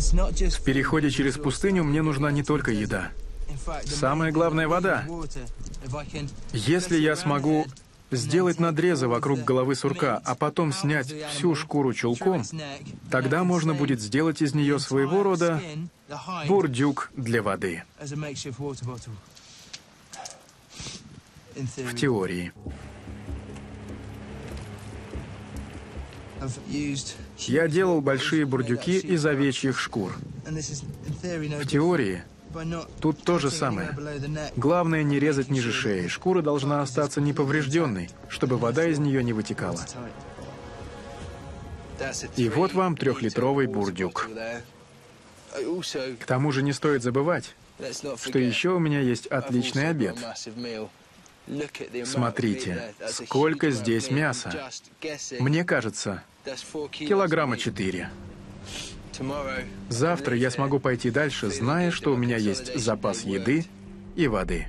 В переходе через пустыню мне нужна не только еда. Самое главное — вода. Если я смогу сделать надрезы вокруг головы сурка, а потом снять всю шкуру чулком, тогда можно будет сделать из нее своего рода бурдюк для воды. В теории. Я делал большие бурдюки из овечьих шкур. В теории тут то же самое. Главное не резать ниже шеи. Шкура должна остаться неповрежденной, чтобы вода из нее не вытекала. И вот вам трехлитровый бурдюк. К тому же не стоит забывать, что еще у меня есть отличный обед. Смотрите, сколько здесь мяса. Мне кажется, килограмма четыре. Завтра я смогу пойти дальше, зная, что у меня есть запас еды и воды.